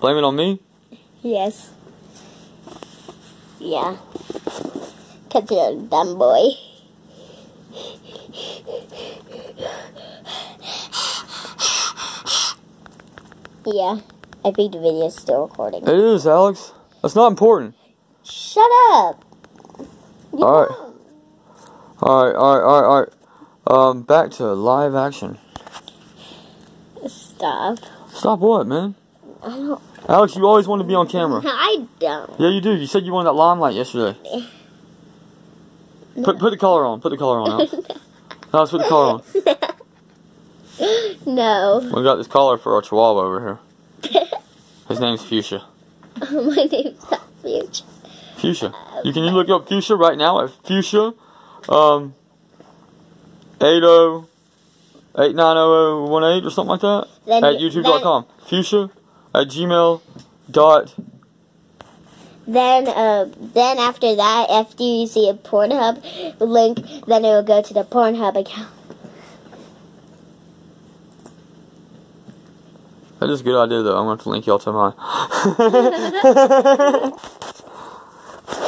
Blame it on me? Yes. Yeah. Cause you're a dumb boy. Yeah. I think the video is still recording. It is, Alex. That's not important. Shut up. You all right. All right, all right, all right, all right. Um, back to live action. Stop. Stop what, man? I don't. Alex, you always want to be on camera. I don't. Yeah, you do. You said you wanted that limelight yesterday. Put put the collar on. Put the collar on, Alex. Alex, put the collar on. No. We got this collar for our chihuahua over here. His name's Fuchsia. My name's not Future. Fuchsia. You can you look up Fuchsia right now at Fuchsia, um, 80 890018 or something like that Then at youtube.com. Fuchsia at gmail dot. Then, uh, then after that, after you see a Pornhub link, then it will go to the Pornhub account. That is a good idea though. I'm going to link y'all to mine.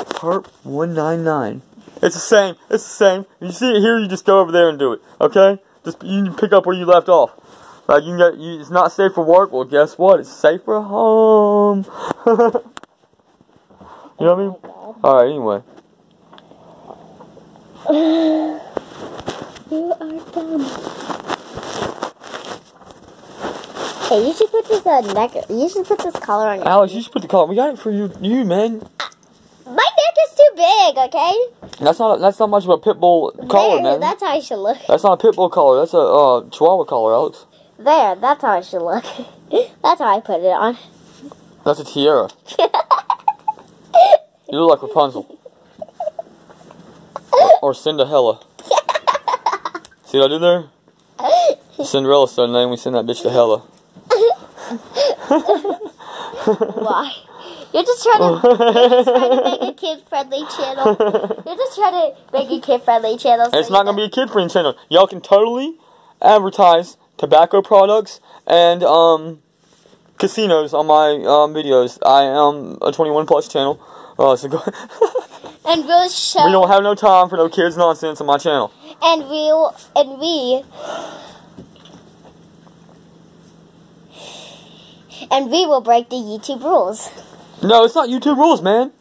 Purp 199. It's the same. It's the same. You see it here, you just go over there and do it. Okay? Just you pick up where you left off. Like you can get you, it's not safe for work. Well, guess what? It's safe for home. you know what I mean? All right. Anyway, You are dumb. Hey, you should put this uh, neck. You should put this collar on your. Alex, you should put the collar. We got it for you, you man. My neck is too big. Okay. That's not that's not much of a pit bull collar, there, man. That's how I should look. That's not a pit bull collar. That's a uh, chihuahua collar, Alex. There, that's how I should look. that's how I put it on. That's a tiara. You look like Rapunzel. Or Cinderella. See what I did there? Cinderella started name, we send that bitch to hella. Why? You're just trying to, you're just trying to make a kid-friendly channel. You're just trying to make a kid-friendly channel. so it's not gonna be a kid friendly channel. Y'all can totally advertise tobacco products and um casinos on my um videos. I am a 21 plus channel. Uh, so go And we'll show. we don't have no time for no kids nonsense on my channel. and we'll and we and we will break the YouTube rules. No, it's not YouTube rules, man.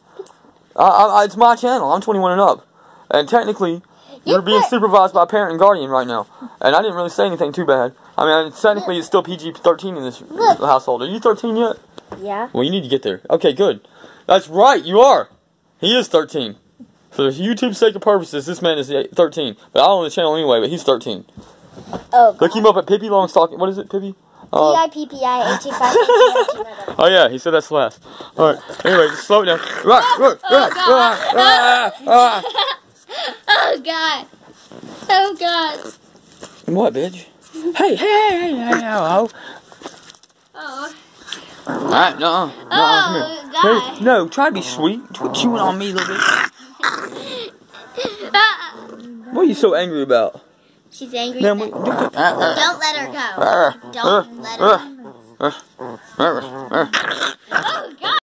I, I, it's my channel. I'm 21 and up, and technically, you're being supervised by a parent and guardian right now. And I didn't really say anything too bad. I mean, technically, it's still PG-13 in this Look. household. Are you 13 yet? Yeah. Well, you need to get there. Okay, good. That's right. You are. He is 13. For YouTube's sake of purposes, this man is 13. But I own the channel anyway. But he's 13. Oh. Look him up at Pippi Longstocking. What is it, Pippi? P Uh, I P P I H E five six zero two nine. Oh yeah, he said that's last. All right. Anyway, just slow it down. Right, right, right, right, right. Oh God. Oh God. What, bitch? Hey, hey, hey, hey, hey, hello. Oh. All right, no, no, come Oh here. God. Hey, no, try to be sweet. Quit chewing on me a little bit. Ah. What are you so angry about? She's angry. Man, we, Don't let her go. uh, Don't let her. uh, uh, uh, uh, uh. Oh God.